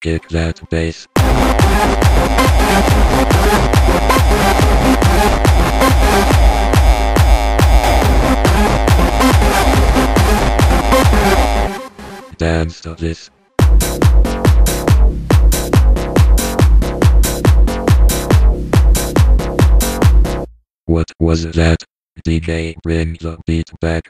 Kick that bass. Dance to this. What was that? DJ bring the beat back.